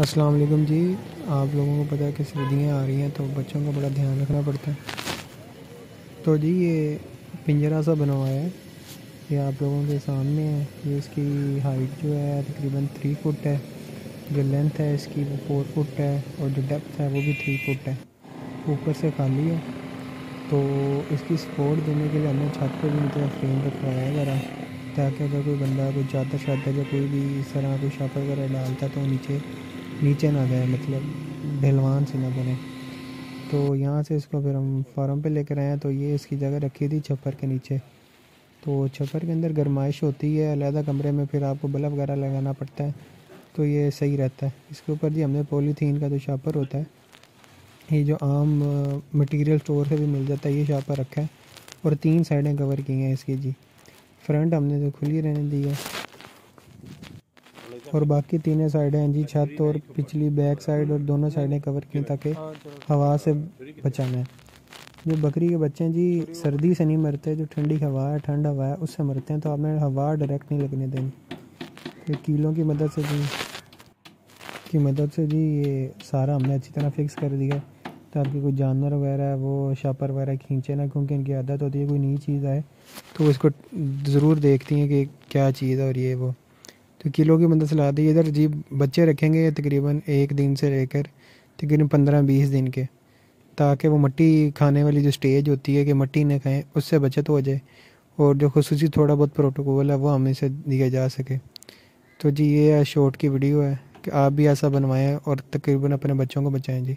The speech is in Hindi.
अस्सलाम वालेकुम जी। आप लोगों को पता है कि सर्दियाँ आ रही हैं तो बच्चों का बड़ा ध्यान रखना पड़ता है। तो जी, ये पिंजरा सा बना हुआ है। ये आप लोगों के सामने है। ये इसकी हाइट जो है, तकरीबन थ्री फुट है। जो लेंथ है, इसकी वो फोर फुट है। और जो डेप्थ है, वो भी थ्री फुट है। ऊपर से खाली है। तो इसकी सपोर्ट देने के लिए हमने छत पर भी मतलब फ्रेम रखवाया है ज़रा। ताकि अगर कोई बंदा कोई चादर शादर या कोई भी इस तरह कोई शापर वगैरह डालता तो नीचे नीचे ना गए मतलब ढलवान से ना बने। तो यहाँ से इसको फिर हम फार्म पे लेकर आए तो ये इसकी जगह रखी थी छप्पर के नीचे। तो छप्पर के अंदर गर्माइश होती है, अलहदा कमरे में फिर आपको बल्ब वगैरह लगाना पड़ता है तो ये सही रहता है। इसके ऊपर जी हमने पॉलीथीन का जो शापर होता है, ये जो आम मटेरियल स्टोर से भी मिल जाता है, ये शापर रखा है, और तीन साइडें कवर की हैं इसकी जी। फ्रंट हमने तो खुली रहने दी है। और बाकी तीनों साइडें हैं जी, छत और पिछली बैक साइड और दोनों साइडें कवर की ताकि हवा से बचाना है जो बकरी के बच्चे हैं जी, सर्दी से नहीं मरते, जो ठंडी हवा है, ठंड हवा है, उससे मरते हैं तो आपने हवा डायरेक्ट नहीं लगने देनी। तो कीलों की मदद से जी, की मदद से जी ये सारा हमने अच्छी तरह फिक्स कर दिया। ताकि कोई जानवर वगैरह है, वो शापर वगैरह खींचे ना, क्योंकि इनकी आदत होती है, कोई नई चीज़ आए तो इसको ज़रूर देखती हैं कि क्या चीज़ है और ये वो। तो किलो की मदद से दी। इधर जी बच्चे रखेंगे तकरीबन एक दिन से लेकर तकरीबन पंद्रह बीस दिन के, ताकि वो मट्टी खाने वाली जो स्टेज होती है कि मट्टी न खाएँ, उससे बचत हो जाए और जो खसूसी थोड़ा बहुत प्रोटोकॉल है वो हमें से दिया जा सके। तो जी, ये शॉर्ट की वीडियो है कि आप भी ऐसा बनवाएँ और तकरीबन अपने बच्चों को बचाएँ जी।